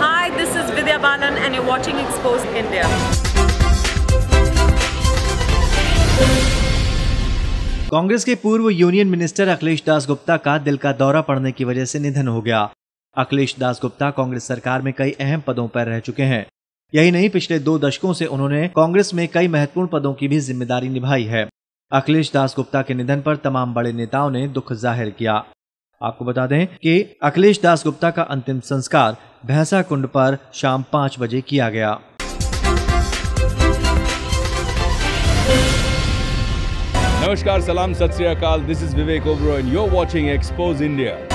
Hi, this is Vidya Balan and you're watching Expose India. Congress के पूर्व union minister Akhilesh Das Gupta का दिल का दौरा पड़ने की वजह से निधन हो गया। अखिलेश दास गुप्ता कांग्रेस सरकार में कई अहम पदों पर रह चुके हैं। यही नहीं पिछले दो दशकों से उन्होंने कांग्रेस में कई महत्वपूर्ण पदों की भी ज़िम्मेदारी निभाई है। अखिलेश दास गुप्ता के निधन पर तमाम बड़े नेताओं ने दुख ज़ाहिर किया। आपको बता दें कि अखिलेश दास गुप्ता का अंतिम संस्कार भैंसा कुंड पर शाम पाँच बजे किया गया नमस्कार, सलाम, सत this is Vivek Oberoi and you're watching expose India.